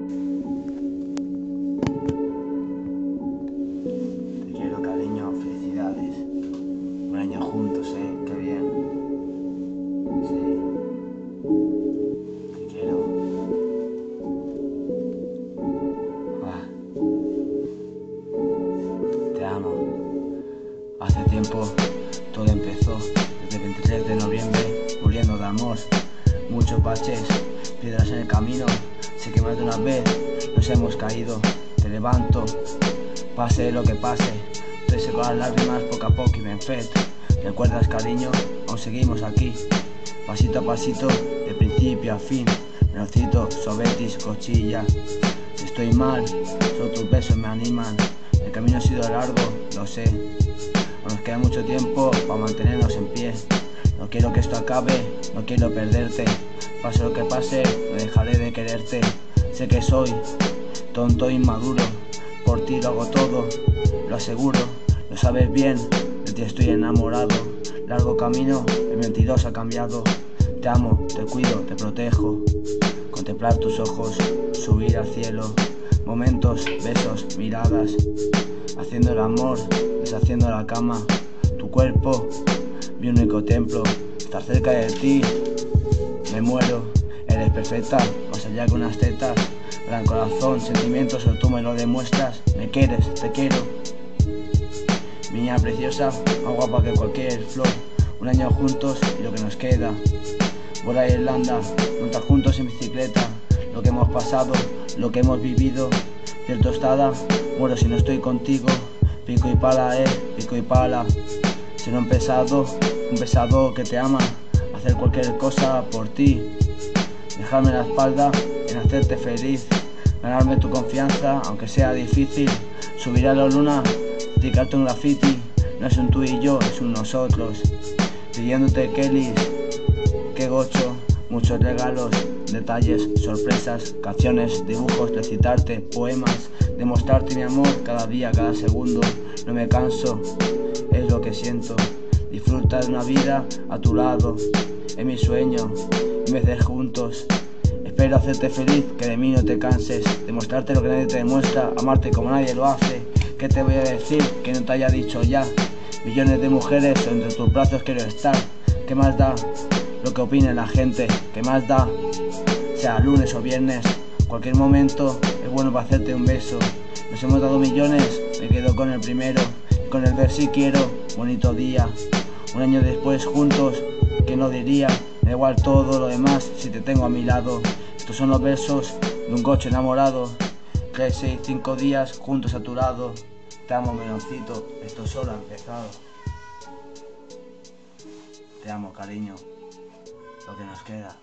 Te quiero, cariño, felicidades. Un año juntos, ¿eh? Qué bien. Sí. Te quiero. Ah. Te amo. Hace tiempo todo empezó, desde el 23 de noviembre, muriendo de amor. Muchos baches, piedras en el camino, sé que más de una vez nos hemos caído. Te levanto, pase lo que pase, te seco las lágrimas poco a poco y me enfet. ¿Recuerdas cariño? Aún seguimos aquí, pasito a pasito, de principio a fin. Melocito, sobetis, cochilla. Estoy mal, solo tus besos me animan. El camino ha sido largo, lo sé. Nos queda mucho tiempo para mantenernos en pie. No quiero que esto acabe, no quiero perderte. Pase lo que pase, no dejaré de quererte. Sé que soy tonto e inmaduro. Por ti lo hago todo, lo aseguro. Lo sabes bien, de ti estoy enamorado. Largo camino, el 22 ha cambiado. Te amo, te cuido, te protejo. Contemplar tus ojos, subir al cielo. Momentos, besos, miradas. Haciendo el amor, deshaciendo la cama. Tu cuerpo, mi único templo. Estar cerca de ti, me muero. Eres perfecta, más allá que unas tetas. Gran corazón, sentimientos, o tú me lo demuestras. Me quieres, te quiero. Niña preciosa, más guapa que cualquier flor. Un año juntos y lo que nos queda. Volar a Irlanda, montar juntos en bicicleta. Lo que hemos pasado, lo que hemos vivido. Piel tostada, muero si no estoy contigo. Pico y pala, eh, pico y pala. Ser un pesado, un pesado que te ama. Hacer cualquier cosa por ti. Dejarme la espalda en hacerte feliz. Ganarme tu confianza, aunque sea difícil. Subir a la luna, dedicarte un graffiti. No es un tú y yo, es un nosotros. Pidiéndote Kelly, que gocho, muchos regalos, detalles, sorpresas, canciones, dibujos, recitarte, poemas, demostrarte mi amor cada día, cada segundo. No me canso, es lo que siento. Disfruta de una vida a tu lado, es mi sueño, de juntos. Espero hacerte feliz, que de mí no te canses, demostrarte lo que nadie te demuestra, amarte como nadie lo hace. ¿Qué te voy a decir que no te haya dicho ya? Millones de mujeres entre tus brazos quiero estar. ¿Qué más da lo que opine la gente? ¿Qué más da? Sea lunes o viernes, cualquier momento es bueno para hacerte un beso. Nos hemos dado millones, me quedo con el primero. Con el ver si quiero, bonito día. Un año después juntos, que no diría? Da igual todo lo demás si te tengo a mi lado. Estos son los versos de un coche enamorado. Tres, seis, cinco días juntos a. Te amo, meloncito. Esto solo ha empezado. Te amo, cariño. Lo que nos queda.